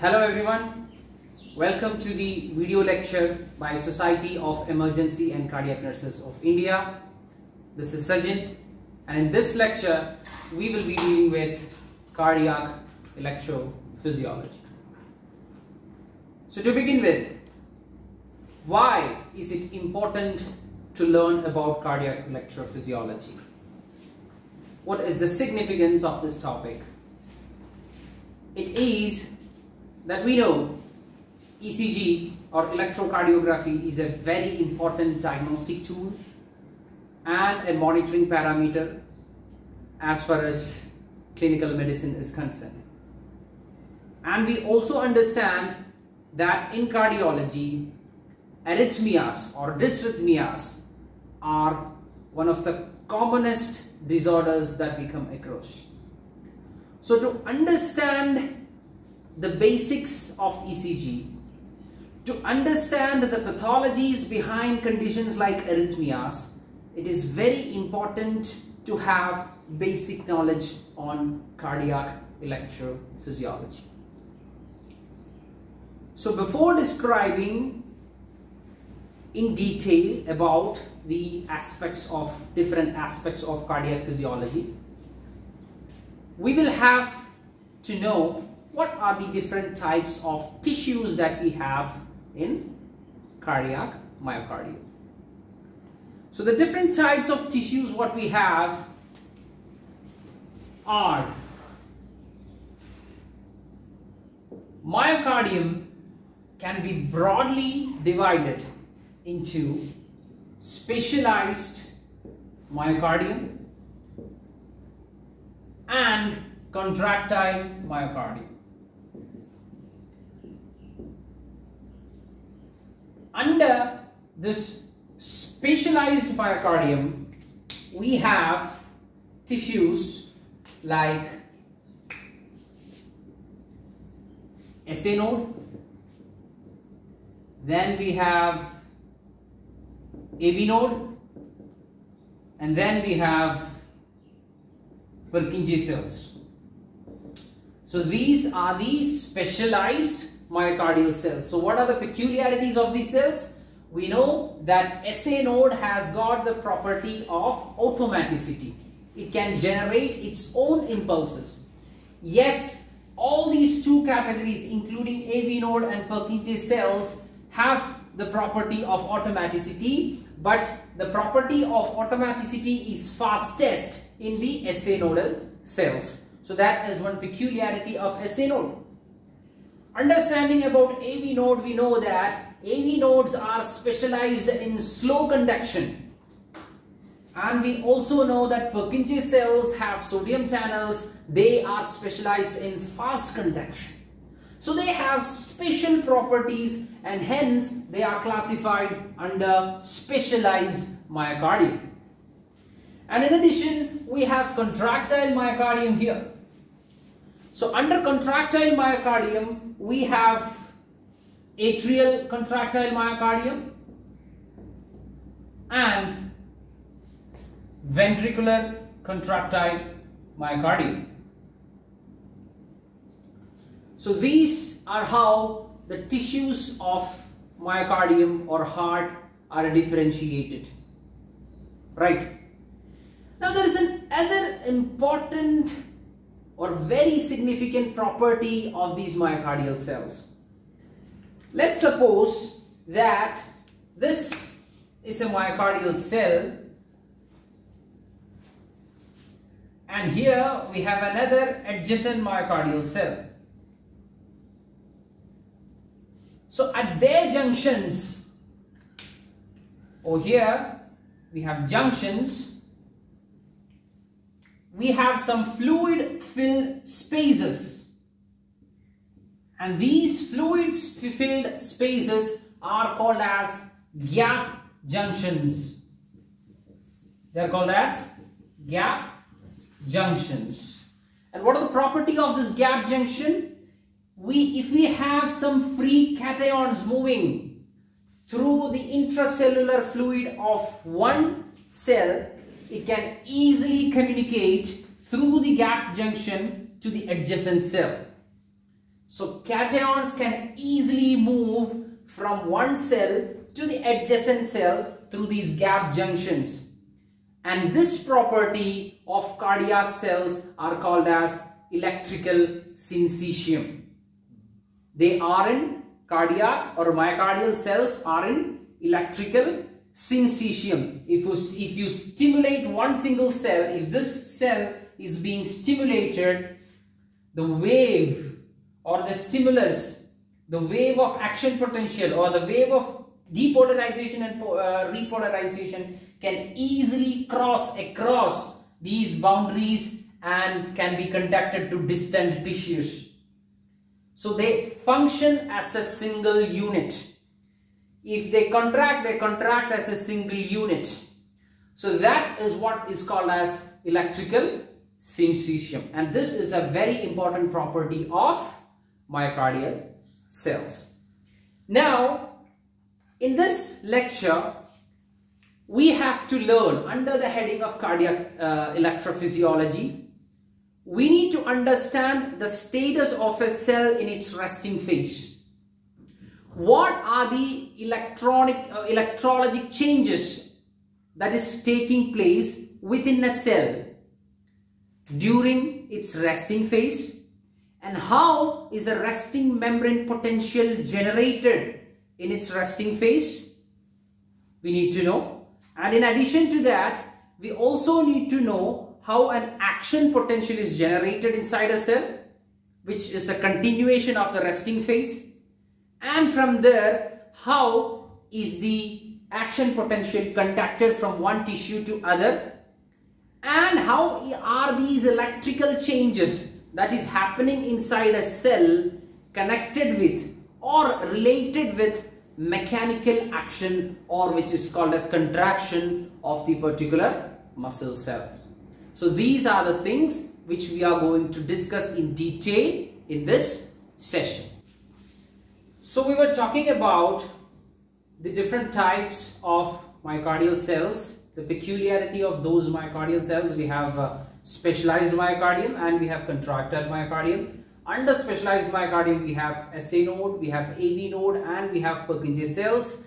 Hello everyone. Welcome to the video lecture by Society of Emergency and Cardiac Nurses of India. This is Sajin and in this lecture we will be dealing with cardiac electrophysiology. So to begin with, why is it important to learn about cardiac electrophysiology? What is the significance of this topic? It is that we know ECG or electrocardiography is a very important diagnostic tool and a monitoring parameter as far as clinical medicine is concerned. And we also understand that in cardiology, arrhythmias or dysrhythmias are one of the commonest disorders that we come across. So to understand the basics of ECG, to understand the pathologies behind conditions like arrhythmias, it is very important to have basic knowledge on cardiac electrophysiology. So before describing in detail about the aspects of different aspects of cardiac physiology, we will have to know what are the different types of tissues that we have in cardiac myocardium. So the different types of tissues what we have are myocardium can be broadly divided into specialized myocardium and contractile myocardium. Under this specialized myocardium, we have tissues like SA node, then we have AV node, and then we have Purkinje cells. So these are the specialized myocardial cells. So what are the peculiarities of these cells? We know that SA node has got the property of automaticity. It can generate its own impulses. Yes, all these two categories including AV node and Purkinje cells have the property of automaticity but the property of automaticity is fastest in the SA nodal cells. So that is one peculiarity of SA node. Understanding about AV node, we know that AV nodes are specialized in slow conduction. And we also know that Purkinje cells have sodium channels. They are specialized in fast conduction. So they have special properties and hence they are classified under specialized myocardium. And in addition, we have contractile myocardium here. So under contractile myocardium, we have atrial contractile myocardium and ventricular contractile myocardium. So these are how the tissues of myocardium or heart are differentiated. Right. Now there is another important or very significant property of these myocardial cells. Let's suppose that this is a myocardial cell and here we have another adjacent myocardial cell. So at their junctions, or here we have junctions, we have some fluid filled spaces. And these fluid filled spaces are called as gap junctions. They are called as gap junctions. And what are the property of this gap junction? we if we have some free cations moving through the intracellular fluid of one cell it can easily communicate through the gap junction to the adjacent cell So cations can easily move from one cell to the adjacent cell through these gap junctions. And this property of cardiac cells are called as electrical syncytium. They are in cardiac or myocardial cells are in electrical syncytium. If you, if you stimulate one single cell, if this cell is being stimulated, the wave or the stimulus, the wave of action potential or the wave of depolarization and uh, repolarization can easily cross across these boundaries and can be conducted to distant tissues. So they function as a single unit. If they contract, they contract as a single unit. So that is what is called as electrical syncytium. And this is a very important property of myocardial cells. Now, in this lecture, we have to learn under the heading of cardiac uh, electrophysiology, we need to understand the status of a cell in its resting phase. What are the electronic uh, electrologic changes that is taking place within a cell during its resting phase? And how is a resting membrane potential generated in its resting phase? We need to know. And in addition to that we also need to know how an action potential is generated inside a cell which is a continuation of the resting phase and from there how is the action potential conducted from one tissue to other and how are these electrical changes that is happening inside a cell connected with or related with mechanical action or which is called as contraction of the particular muscle cell. So these are the things which we are going to discuss in detail in this session. So we were talking about the different types of myocardial cells, the peculiarity of those myocardial cells. We have uh, specialized myocardium and we have contractile myocardium. Under specialized myocardium, we have SA node, we have AV node and we have Purkinje cells.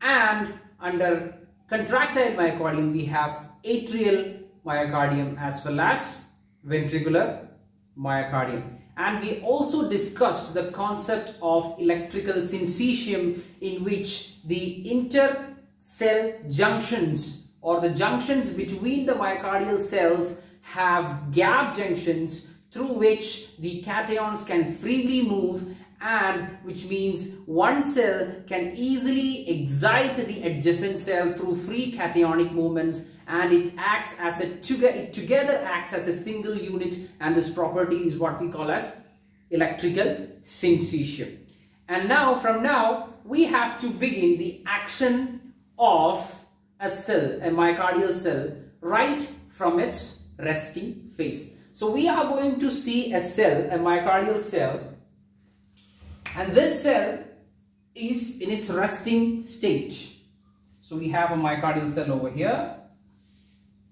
And under contractile myocardium, we have atrial myocardium as well as ventricular myocardium. And we also discussed the concept of electrical syncytium in which the inter-cell junctions or the junctions between the myocardial cells have gap junctions through which the cations can freely move and which means one cell can easily excite the adjacent cell through free cationic movements and it acts as a it together acts as a single unit and this property is what we call as electrical syncytium. And now from now we have to begin the action of a cell, a myocardial cell right from its resting phase. So we are going to see a cell, a myocardial cell and this cell is in its resting state. So we have a myocardial cell over here,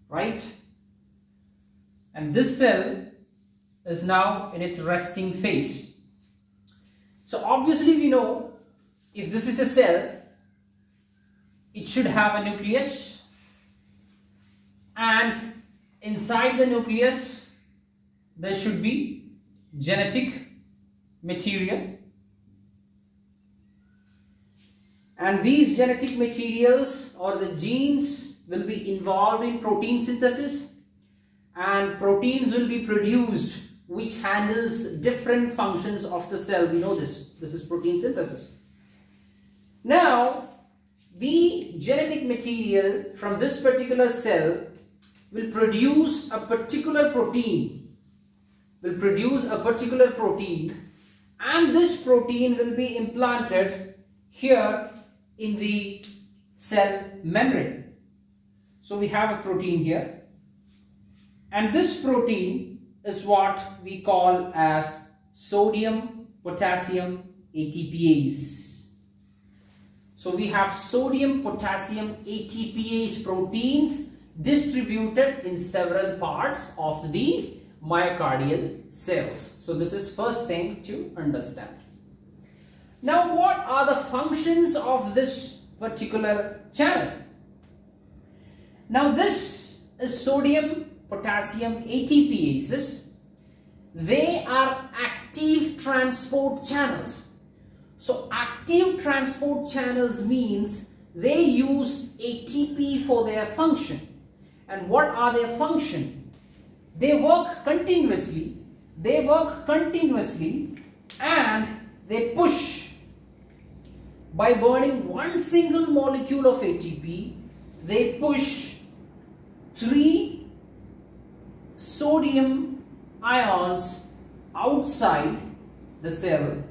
right? And this cell is now in its resting phase. So obviously we know if this is a cell, it should have a nucleus and inside the nucleus there should be genetic material and these genetic materials or the genes will be involved in protein synthesis. And proteins will be produced which handles different functions of the cell. We know this. This is protein synthesis. Now the genetic material from this particular cell will produce a particular protein will produce a particular protein and this protein will be implanted here in the cell membrane. So we have a protein here and this protein is what we call as sodium potassium ATPase. So we have sodium potassium ATPase proteins distributed in several parts of the myocardial cells. So this is first thing to understand. Now what are the functions of this particular channel? Now this is sodium potassium ATPases. They are active transport channels. So active transport channels means they use ATP for their function. And what are their function? They work continuously. They work continuously and they push by burning one single molecule of ATP. They push three sodium ions outside the cell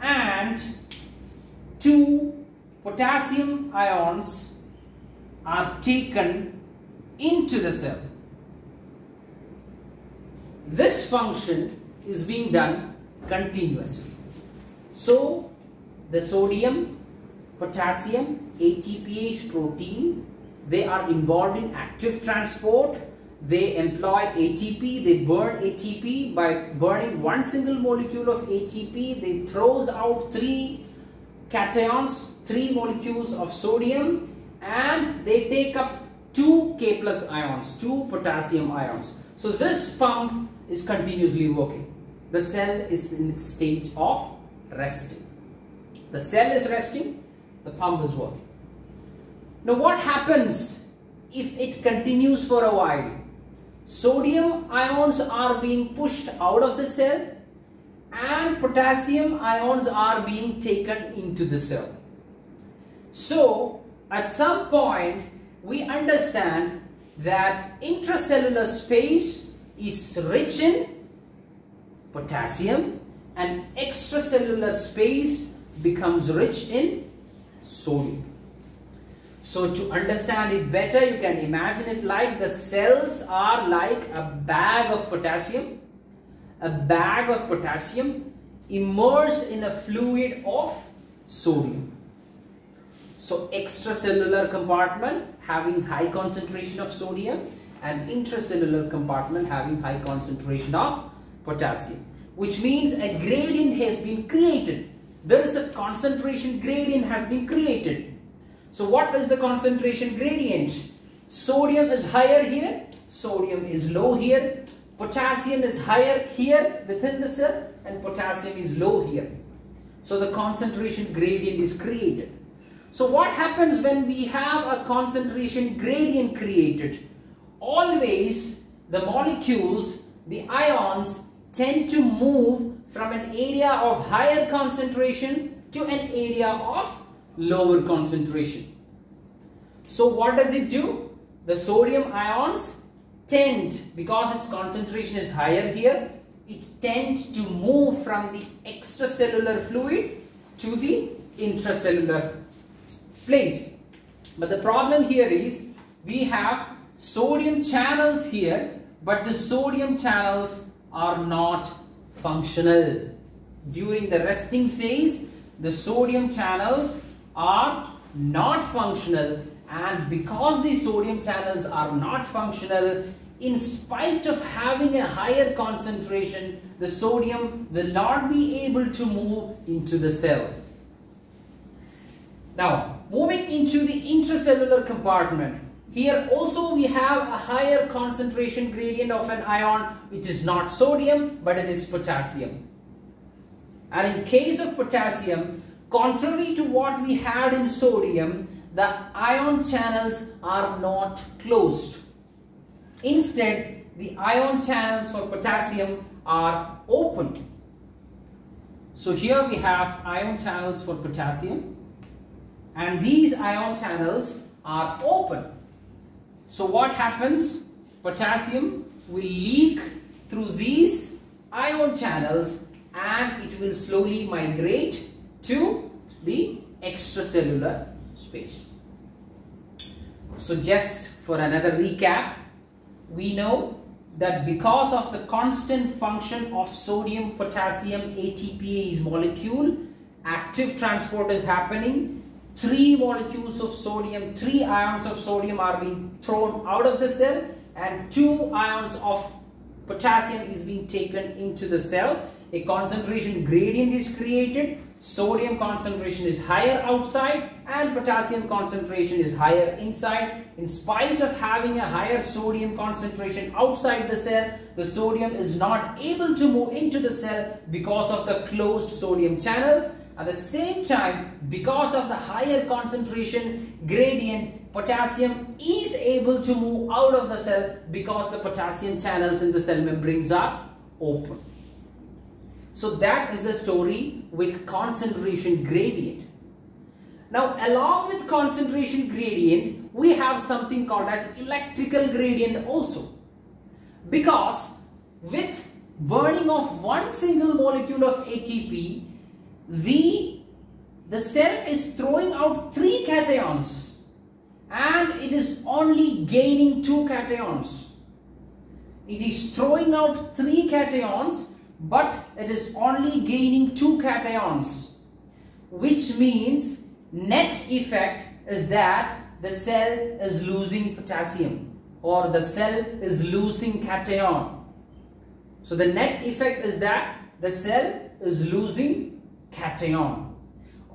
and two potassium ions are taken into the cell. This function is being done continuously. So, the sodium, potassium, ATPase protein, they are involved in active transport. They employ ATP, they burn ATP by burning one single molecule of ATP. They throws out three cations, three molecules of sodium and they take up two K plus ions, two potassium ions. So this pump is continuously working. The cell is in its state of resting. The cell is resting, the pump is working. Now what happens if it continues for a while? Sodium ions are being pushed out of the cell and potassium ions are being taken into the cell. So at some point we understand that intracellular space is rich in potassium and extracellular space becomes rich in sodium. So to understand it better, you can imagine it like the cells are like a bag of potassium, a bag of potassium immersed in a fluid of sodium. So extracellular compartment having high concentration of sodium and intracellular compartment having high concentration of potassium which means a gradient has been created. There is a concentration gradient has been created. So what is the concentration gradient? Sodium is higher here, sodium is low here, potassium is higher here within the cell and potassium is low here. So the concentration gradient is created. So what happens when we have a concentration gradient created? Always the molecules, the ions tend to move from an area of higher concentration to an area of lower concentration. So what does it do? The sodium ions tend, because its concentration is higher here, it tends to move from the extracellular fluid to the intracellular place. But the problem here is we have sodium channels here, but the sodium channels are not functional. During the resting phase, the sodium channels are not functional and because these sodium channels are not functional, in spite of having a higher concentration, the sodium will not be able to move into the cell. Now, moving into the intracellular compartment, here also we have a higher concentration gradient of an ion which is not sodium but it is potassium. And in case of potassium, contrary to what we had in sodium, the ion channels are not closed. Instead, the ion channels for potassium are open. So here we have ion channels for potassium and these ion channels are open. So what happens? Potassium will leak through these ion channels and it will slowly migrate to the extracellular space. So just for another recap, we know that because of the constant function of sodium potassium ATPase molecule, active transport is happening three molecules of sodium, three ions of sodium are being thrown out of the cell and two ions of potassium is being taken into the cell. A concentration gradient is created. Sodium concentration is higher outside and potassium concentration is higher inside. In spite of having a higher sodium concentration outside the cell, the sodium is not able to move into the cell because of the closed sodium channels. At the same time, because of the higher concentration gradient, potassium is able to move out of the cell because the potassium channels in the cell membranes are open. So that is the story with concentration gradient. Now along with concentration gradient, we have something called as electrical gradient also. Because with burning of one single molecule of ATP, the, the cell is throwing out three cations and it is only gaining two cations. It is throwing out three cations but it is only gaining two cations which means net effect is that the cell is losing potassium or the cell is losing cation. So the net effect is that the cell is losing cation.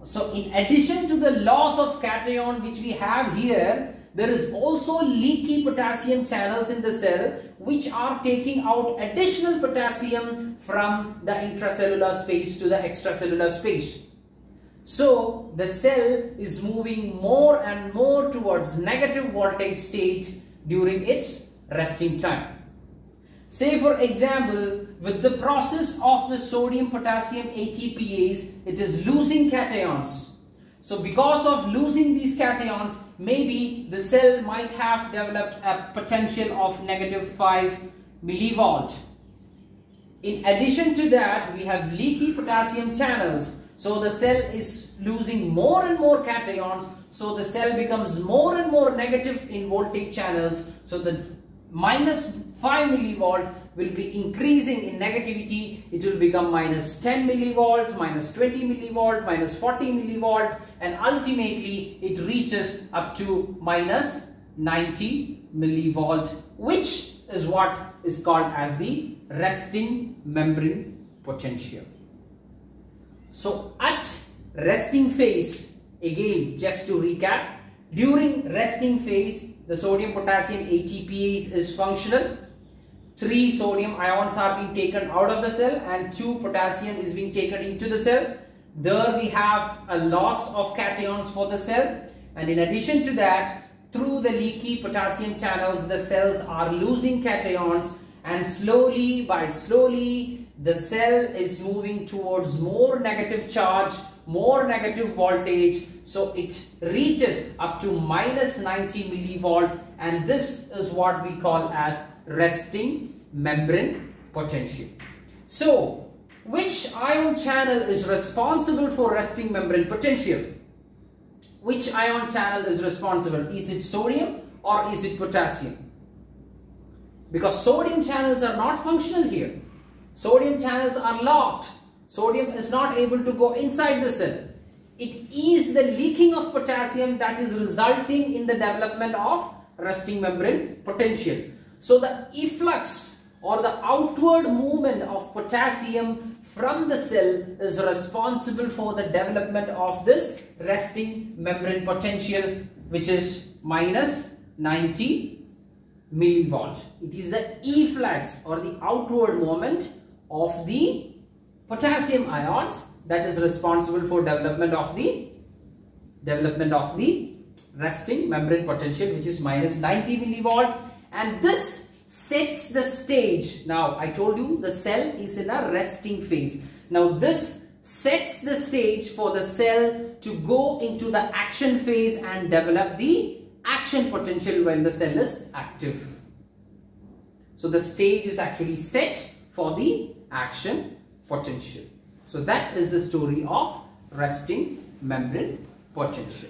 So in addition to the loss of cation which we have here, there is also leaky potassium channels in the cell which are taking out additional potassium from the intracellular space to the extracellular space. So the cell is moving more and more towards negative voltage state during its resting time. Say for example, with the process of the sodium potassium ATPase, it is losing cations. So because of losing these cations, maybe the cell might have developed a potential of negative 5 millivolt. In addition to that, we have leaky potassium channels. So the cell is losing more and more cations. So the cell becomes more and more negative in voltage channels. So the minus 5 millivolt will be increasing in negativity. It will become minus 10 millivolt, minus 20 millivolt, minus 40 millivolt and ultimately it reaches up to minus 90 millivolt which is what is called as the resting membrane potential. So at resting phase again just to recap during resting phase the sodium potassium ATPase is functional three sodium ions are being taken out of the cell and two potassium is being taken into the cell. There we have a loss of cations for the cell. And in addition to that through the leaky potassium channels the cells are losing cations. And slowly by slowly the cell is moving towards more negative charge more negative voltage. So it reaches up to minus 90 millivolts. And this is what we call as resting membrane potential. So, which ion channel is responsible for resting membrane potential? Which ion channel is responsible? Is it sodium or is it potassium? Because sodium channels are not functional here. Sodium channels are locked. Sodium is not able to go inside the cell. It is the leaking of potassium that is resulting in the development of resting membrane potential. So the efflux or the outward movement of potassium from the cell is responsible for the development of this resting membrane potential which is minus 90 millivolt. It is the efflux or the outward movement of the potassium ions that is responsible for development of the development of the resting membrane potential which is minus 90 millivolt and this sets the stage. Now, I told you the cell is in a resting phase. Now, this sets the stage for the cell to go into the action phase and develop the action potential when the cell is active. So, the stage is actually set for the action potential. So, that is the story of resting membrane potential.